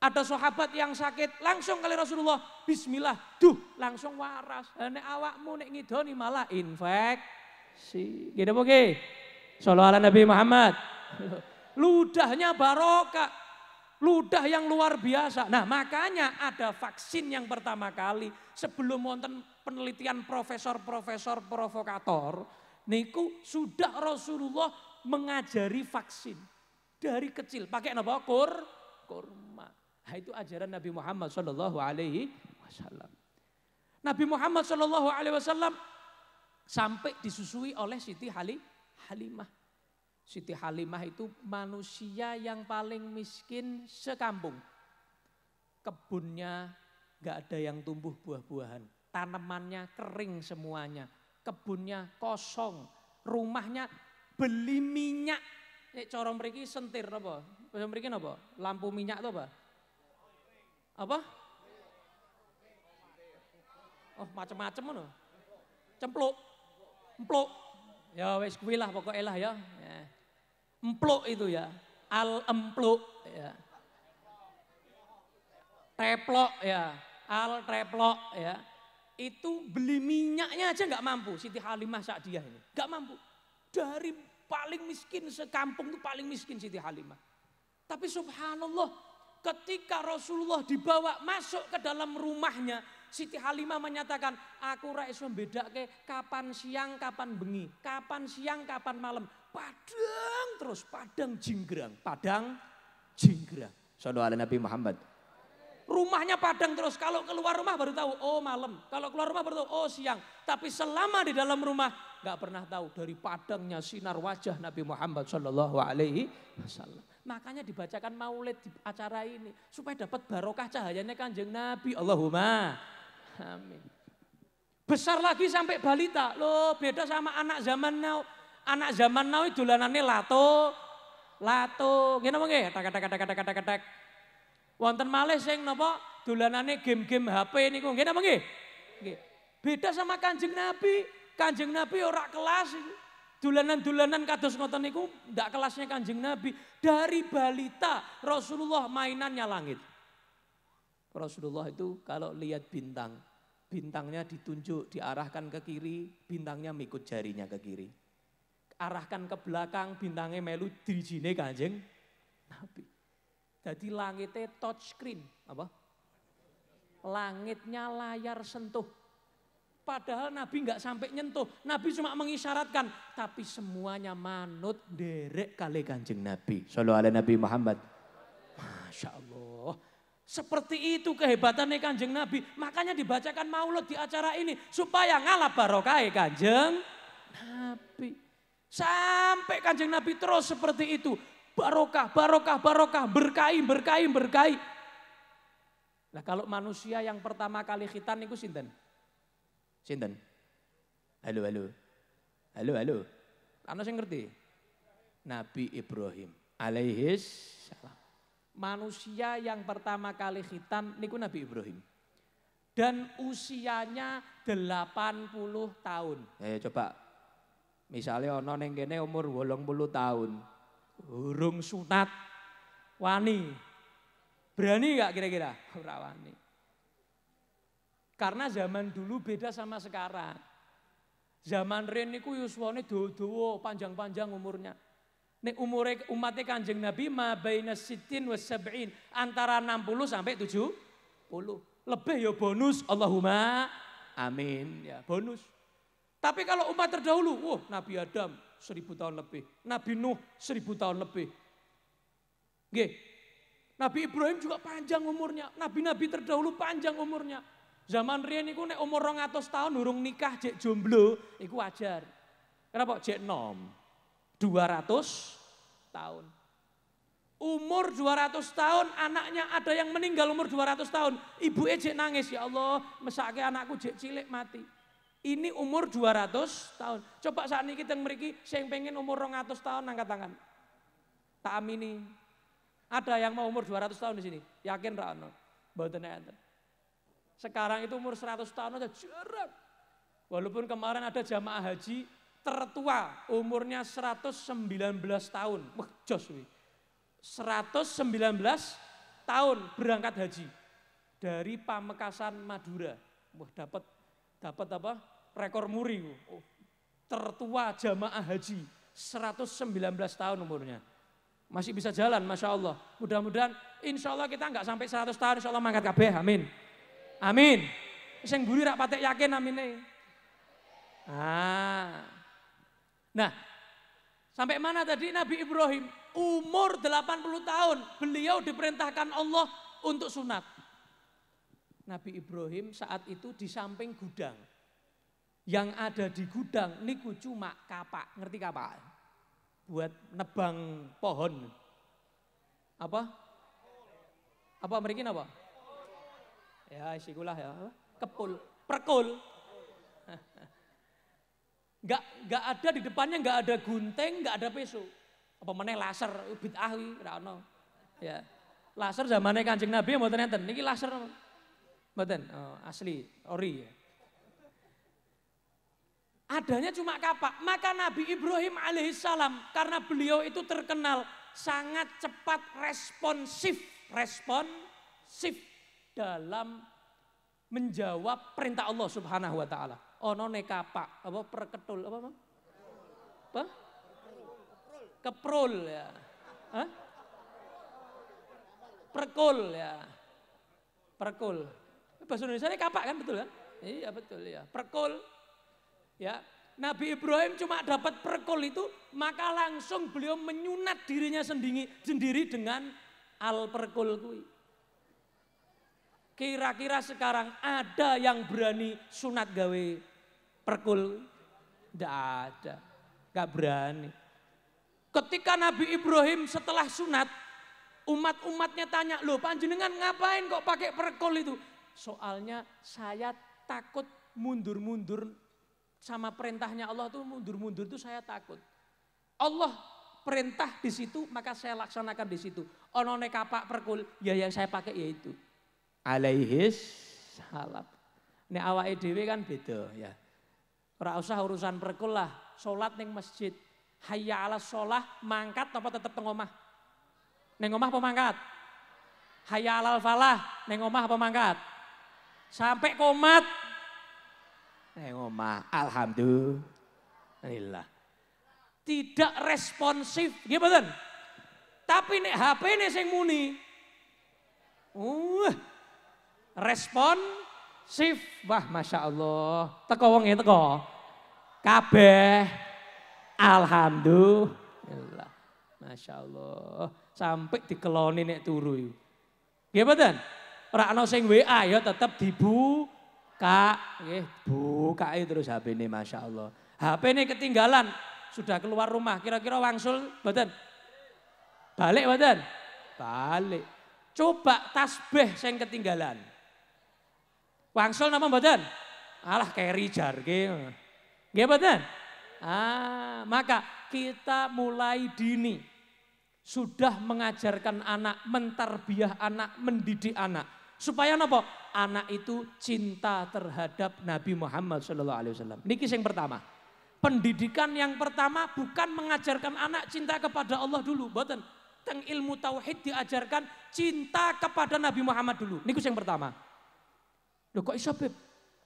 Ada sahabat yang sakit langsung kali Rasulullah bismillah, duh langsung waras. Nek awakmu nek ngidoni malah infeksi. Apa nggih? Sallallahu Nabi Muhammad. Ludahnya barokah. Ludah yang luar biasa. Nah makanya ada vaksin yang pertama kali sebelum wonten penelitian profesor-profesor provokator. Niku sudah Rasulullah mengajari vaksin dari kecil. Pakai apa? Kur, kurma. Nah, itu ajaran Nabi Muhammad Shallallahu Alaihi Wasallam. Nabi Muhammad Shallallahu Alaihi Wasallam sampai disusui oleh Siti Hali, Halimah. Siti Halimah itu manusia yang paling miskin sekampung. Kebunnya nggak ada yang tumbuh buah-buahan. Tanamannya kering semuanya. Kebunnya kosong. Rumahnya beli minyak. Nek cara mriki sentir apa? Mriki apa? Lampu minyak itu apa? Apa? Oh, macam-macam ngono. Cempluk. Empluk. Ya wis kuwi lah pokoknya lah ya. Empluk itu ya. Al empluk ya. Teplok ya. Al teplok ya. Itu beli minyaknya aja nggak mampu. Siti Halimah Sa'diyah ini. Nggak mampu. Dari paling miskin sekampung itu paling miskin Siti Halimah. Tapi subhanallah ketika Rasulullah dibawa masuk ke dalam rumahnya, Siti Halimah menyatakan, aku ra iso mbedake kapan siang, kapan bengi, kapan siang, kapan malam. Padang terus, padang jinggrang, padang jinggrang. Sallallahu Nabi Muhammad. Rumahnya padang terus, kalau keluar rumah baru tahu, oh malam. Kalau keluar rumah baru tahu, oh siang. Tapi selama di dalam rumah, nggak pernah tahu dari padangnya sinar wajah Nabi Muhammad Sallallahu Alaihi Wasallam. Makanya dibacakan maulid di acara ini supaya dapat barokah cahayanya kanjeng Nabi. Allahumma amin. Besar lagi sampai balita. Loh beda sama anak zaman now. Anak zaman now dolanane lato. Lato. Ngene apa nggih? Tak tak tak tak tak tak. Wonten malih sing napa dolanane game-game HP niku. Nggih napa nggih? Nggih. Beda sama kanjeng Nabi. Kanjeng Nabi ora kelas ini. Dulanan-dulanan kados ngoten niku ndak kelasnya Kanjeng Nabi. Dari balita Rasulullah mainannya langit. Rasulullah itu kalau lihat bintang, bintangnya ditunjuk, diarahkan ke kiri, bintangnya mengikut jarinya ke kiri. Arahkan ke belakang, bintangnya melu dirijine Kanjeng Nabi. Jadi langitnya touch screen, apa? Langitnya layar sentuh. Padahal Nabi nggak sampai nyentuh. Nabi cuma mengisyaratkan. Tapi semuanya manut derek kali kanjeng Nabi. Sallallahu alaihi Nabi Muhammad. Masya Allah. Seperti itu kehebatannya kanjeng Nabi. Makanya dibacakan maulud di acara ini. Supaya ngalap barokah kanjeng Nabi. Sampai kanjeng Nabi terus seperti itu. Barokah, barokah, barokah. Berkahi, berkahi, berkahi. Nah kalau manusia yang pertama kali khitan itu sinten? Sinten? Halo, halo. Halo, halo. Ana sing ngerti? Nabi Ibrahim alaihis salam. Manusia yang pertama kali khitan niku Nabi Ibrahim. Dan usianya 80 tahun. Ya coba misalnya ono ning kene umur 80 tahun. Urung sunat wani. Berani nggak kira-kira? Ora wani. Karena zaman dulu beda sama sekarang. Zaman Ren niku yuswane dawa panjang-panjang umurnya. Nek umur umatnya kanjeng Nabi ma baina sitin was sab'in. Antara 60 sampai 70. Lebih ya bonus. Allahumma amin. Ya bonus. Tapi kalau umat terdahulu, wah Nabi Adam seribu tahun lebih. Nabi Nuh seribu tahun lebih. Oke. Nabi Ibrahim juga panjang umurnya. Nabi-nabi terdahulu panjang umurnya. Zaman riyen niku nek umur 200 tahun urung nikah jek jomblo, iku wajar. Kenapa? Jek nom. 200 tahun. Umur 200 tahun anaknya ada yang meninggal umur 200 tahun. Ibu ejek nangis ya Allah mesake anakku jek cilik mati. Ini umur 200 tahun. Coba saat ini kita memiliki yang pengen umur 200 tahun angkat tangan. Tak amini. Ada yang mau umur 200 tahun di sini? Yakin Rano? Mboten enten. Sekarang itu umur 100 tahun aja jarang. Walaupun kemarin ada jamaah haji tertua umurnya 119 tahun. Wah, jos 119 tahun berangkat haji dari Pamekasan Madura. Wah, dapat dapat apa? Rekor muri. Oh, tertua jamaah haji 119 tahun umurnya. Masih bisa jalan, Masya Allah. Mudah-mudahan, insya Allah kita nggak sampai 100 tahun, insya Allah mangkat kabeh, amin. Amin. Sing buri rak patek yakin amine. Ah. Nah, sampai mana tadi Nabi Ibrahim? Umur 80 tahun, beliau diperintahkan Allah untuk sunat. Nabi Ibrahim saat itu di samping gudang. Yang ada di gudang niku cuma kapak, ngerti kapak? Buat nebang pohon. Apa? Apa mereka apa? Ya, isikulah ya. Kepul, perkul. Gak, gak ada di depannya gak ada gunting, gak ada peso. Apa meneh laser bid'ah kuwi ora Ya. Laser zamannya Kanjeng Nabi mboten enten. Niki laser mboten. Oh, asli, ori ya. Adanya cuma kapak. Maka Nabi Ibrahim alaihissalam karena beliau itu terkenal sangat cepat responsif, responsif dalam menjawab perintah Allah Subhanahu wa taala. Ono ne kapak, apa perketul, apa Bang? Apa? Keprul ya. Hah? Perkul ya. Perkul. Bahasa Indonesia ini kapak kan betul kan? Iya betul ya. Perkul. Ya. Nabi Ibrahim cuma dapat perkul itu, maka langsung beliau menyunat dirinya sendiri, sendiri dengan al perkul kui. Kira-kira sekarang ada yang berani sunat gawe perkul? Tidak ada, gak berani. Ketika Nabi Ibrahim setelah sunat, umat-umatnya tanya, loh panjenengan ngapain kok pakai perkul itu? Soalnya saya takut mundur-mundur sama perintahnya Allah tuh mundur-mundur itu saya takut. Allah perintah di situ maka saya laksanakan di situ. Onone kapak perkul, ya yang saya pakai yaitu alaihis salam. Ini awake dhewe kan beda ya. Ora usah urusan perkul lah, salat ning masjid. Hayya ala sholah, mangkat apa tetep teng omah? Ning omah apa mangkat? Hayya alal falah, ning omah apa mangkat? Sampai komat. Ning omah, alhamdulillah. Tidak responsif, gimana? Tapi nek HP ini sing muni. Uh, responsif. Wah, Masya Allah. Teko wong ya teko. Kabeh. Alhamdulillah. Masya Allah. Sampai dikeloni nek turu. Ya betul? Ora ana sing WA ya tetep dibuka. Nggih, buka terus HP ini Masya Allah. HP ini ketinggalan. Sudah keluar rumah. Kira-kira wangsul betul? Balik betul? Balik. Coba tasbih sing ketinggalan. Wangsul nama badan? Alah carry jarge. Nggih mboten? Ah, maka kita mulai dini sudah mengajarkan anak, mentarbiah anak, mendidik anak. Supaya apa? Anak itu cinta terhadap Nabi Muhammad Shallallahu Alaihi Wasallam. Niki yang pertama. Pendidikan yang pertama bukan mengajarkan anak cinta kepada Allah dulu, boten. Teng ilmu tauhid diajarkan cinta kepada Nabi Muhammad dulu. Niku yang pertama. Loh kok iso?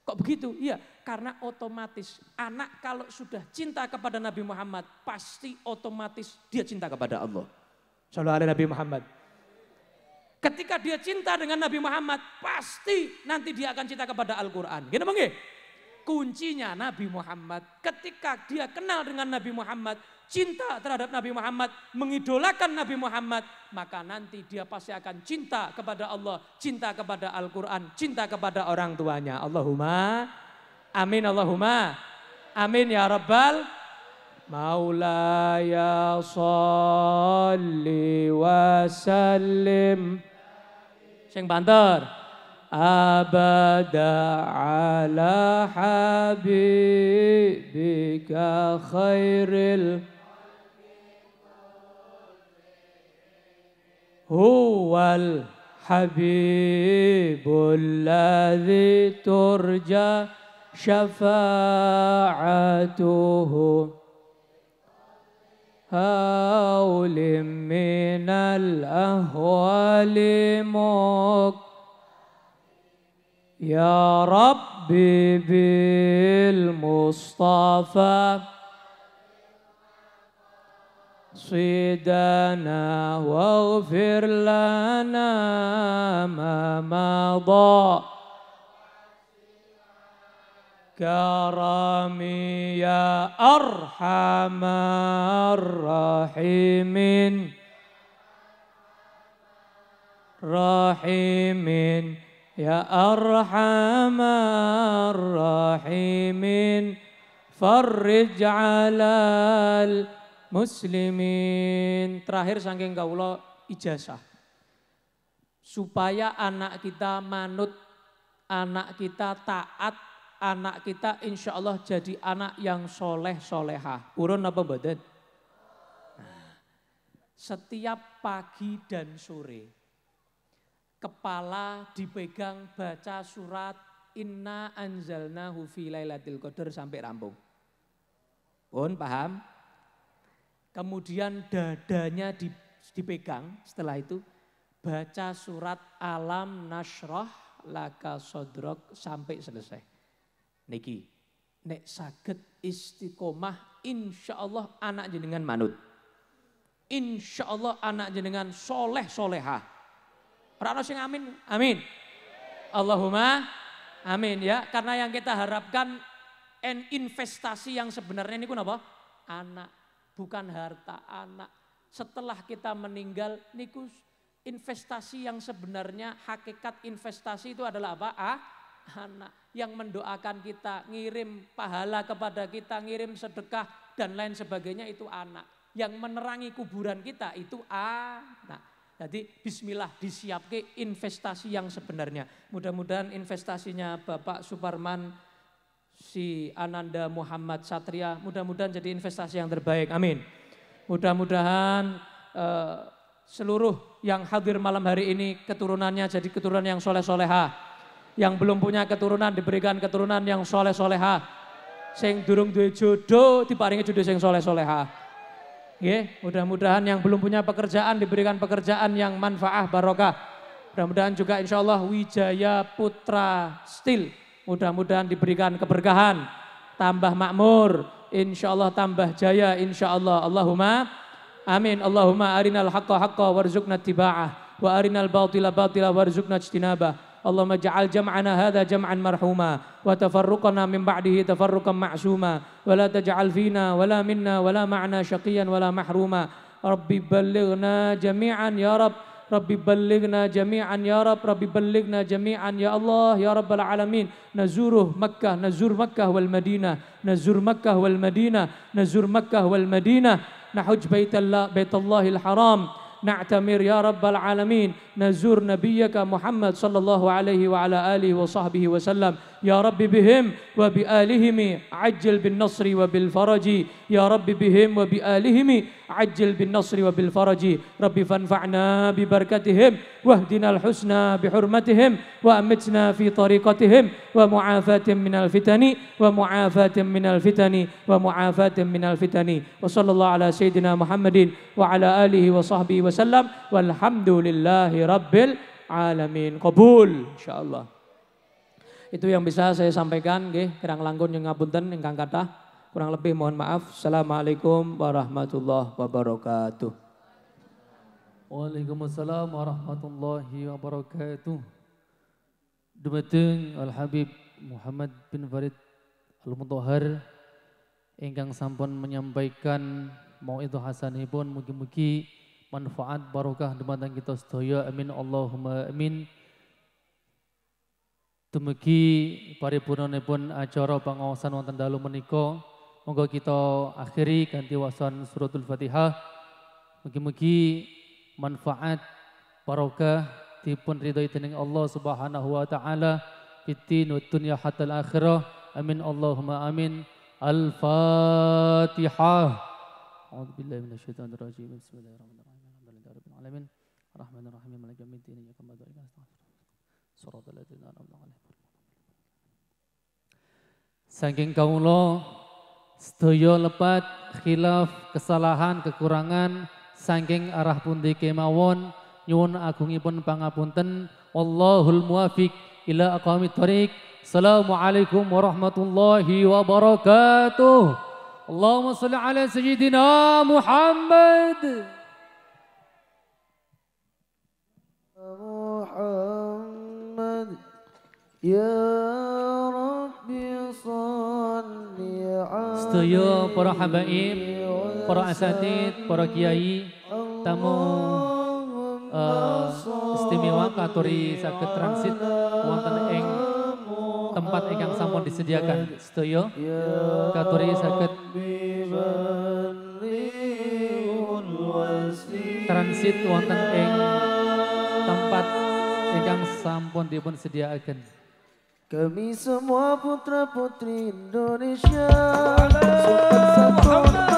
Kok begitu? Iya, karena otomatis anak kalau sudah cinta kepada Nabi Muhammad, pasti otomatis dia cinta kepada Allah. Sallallahu alaihi Nabi Muhammad. Ketika dia cinta dengan Nabi Muhammad, pasti nanti dia akan cinta kepada Al-Quran. Gini bang Kuncinya Nabi Muhammad, ketika dia kenal dengan Nabi Muhammad, cinta terhadap Nabi Muhammad, mengidolakan Nabi Muhammad, maka nanti dia pasti akan cinta kepada Allah, cinta kepada Al-Quran, cinta kepada orang tuanya. Allahumma, amin Allahumma, amin ya Rabbal Maulaya salli wa sallim. شنك بندر أبدا على حبيبك خير ال هو الحبيب الذي ترجى شفاعته هول من الأهوال مك يا ربي بالمصطفى صيدنا واغفر لنا ما مضى. karami ya arhamar rahimin. Rahimin ya arhamar rahimin. Farrij alal muslimin. Terakhir saking kaula ijazah. Supaya anak kita manut anak kita taat anak kita insya Allah jadi anak yang soleh soleha. Urun apa badan? Setiap pagi dan sore, kepala dipegang baca surat Inna anzalnahu fi qadar sampai rampung. Pun paham? Kemudian dadanya dipegang setelah itu baca surat Alam Nasroh Laka Sodrok sampai selesai niki. Nek saged istiqomah insyaallah anak jenengan manut. Insyaallah anak jenengan soleh soleha Rano sing amin. Amin. Allahumma amin ya. Karena yang kita harapkan en investasi yang sebenarnya ini apa anak bukan harta anak. Setelah kita meninggal niku investasi yang sebenarnya hakikat investasi itu adalah apa? Ah anak yang mendoakan kita, ngirim pahala kepada kita, ngirim sedekah dan lain sebagainya itu anak. Yang menerangi kuburan kita itu anak. Jadi bismillah disiapke investasi yang sebenarnya. Mudah-mudahan investasinya Bapak Suparman si Ananda Muhammad Satria mudah-mudahan jadi investasi yang terbaik. Amin. Mudah-mudahan uh, seluruh yang hadir malam hari ini keturunannya jadi keturunan yang soleh-solehah yang belum punya keturunan diberikan keturunan yang soleh soleha. Sing durung duwe jodoh diparingi jodoh sing soleh soleha. Nggih, mudah-mudahan yang belum punya pekerjaan diberikan pekerjaan yang manfaah barokah. Mudah-mudahan juga insya Allah Wijaya Putra Steel. Mudah-mudahan diberikan keberkahan, tambah makmur, insya Allah tambah jaya, insya Allah. Allahumma amin. Allahumma arinal haqqa haqqa warzuqna tiba'ah. Wa arinal batila batila warzuqna ijtinabah. اللهم اجعل جمعنا هذا جمعا مرحوما وتفرقنا من بعده تفرقا معصوما ولا تجعل فينا ولا منا ولا معنا شقيا ولا محروما. ربي بلغنا جميعا يا رب. ربي بلغنا جميعا يا رب. ربي بلغنا جميعا يا الله يا رب العالمين. نزوره مكة نزور مكة والمدينة. نزور مكة والمدينة نزور مكة والمدينة. نحج بيت الله بيت الله الحرام. نعتمر يا رب العالمين. نزور نبيك محمد صلى الله عليه وعلى آله وصحبه وسلم. يا رب بهم وبآلهم عجل بالنصر وبالفرج. يا رب بهم وبآلهم عجل بالنصر وبالفرج. رب فانفعنا ببركتهم واهدنا الحسنى بحرمتهم وأمتنا في طريقتهم ومعافاة من الفتن ومعافاة من الفتن ومعافاة من الفتن. وصلى الله على سيدنا محمد وعلى آله وصحبه وسلم والحمد لله رب العالمين. قبول إن شاء الله. Itu yang bisa saya sampaikan nggih. Kirang langkun yang ngapunten ingkang kathah. Kurang lebih mohon maaf. Assalamualaikum warahmatullahi wabarakatuh. Waalaikumsalam warahmatullahi wabarakatuh. Dumateng Al Habib Muhammad bin Farid Al Mutahhar ingkang sampun menyampaikan mauidhah hasanipun. Mugi-mugi manfaat barokah dumateng kita sedaya. Amin. Allahumma amin. Dumugi paripurnanipun acara pangawasan wonten dalu menika monggo kita akhiri kanthi wasan suratul Fatihah. Mugi-mugi manfaat barokah dipun ridhoi dening Allah Subhanahu wa taala fitin wa dunya hatta akhirah. Amin Allahumma amin. Al-Fatihah. A'udzu billahi minasyaitonir rajim. Bismillahirrahmanirrahim. Alhamdulillahi rabbil. Saking kaulo sedaya lepat khilaf kesalahan kekurangan saking arah pundi kemawon nyuwun agungipun pangapunten wallahul muwafiq ila aqwamit thariq Assalamualaikum warahmatullahi wabarakatuh. Allahumma salli ala sayyidina Muhammad. Muhammad. Setuju para habaib, para asatid, para kiai, tamu eh, istimewa katuri sakit transit wonten eng, tempat ingkang sampun disediakan. Setuju? Katuri sakit transit wonten eng, tempat ingkang sampun dipun sediakan. Kami semua putra putri Indonesia Sopan santun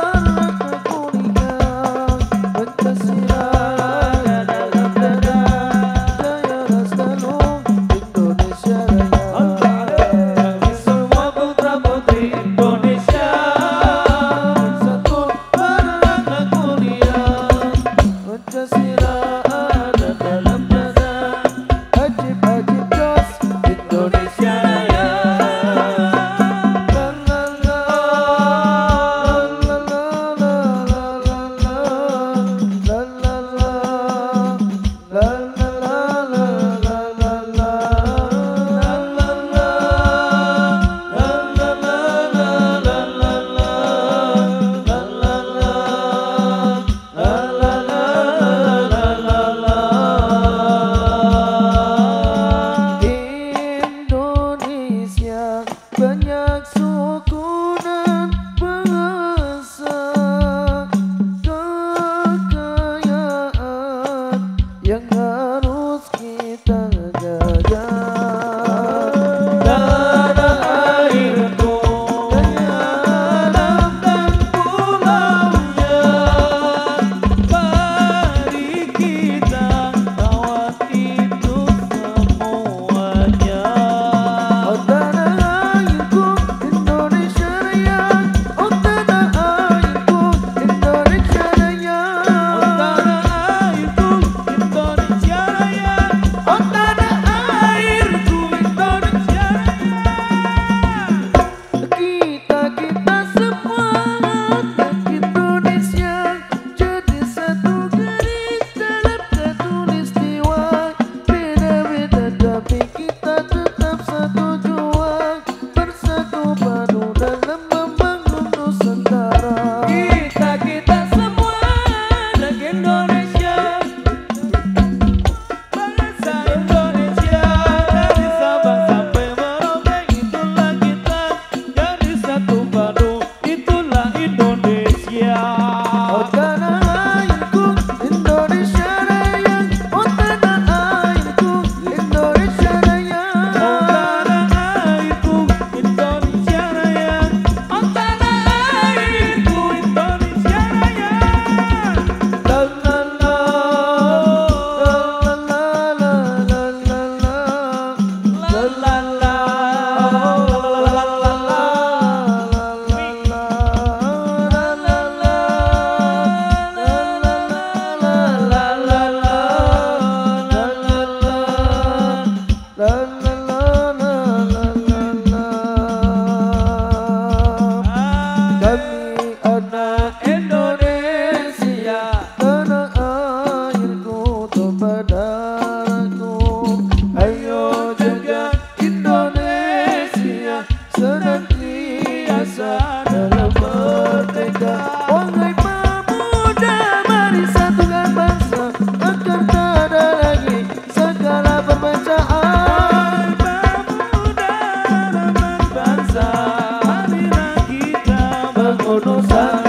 conosco.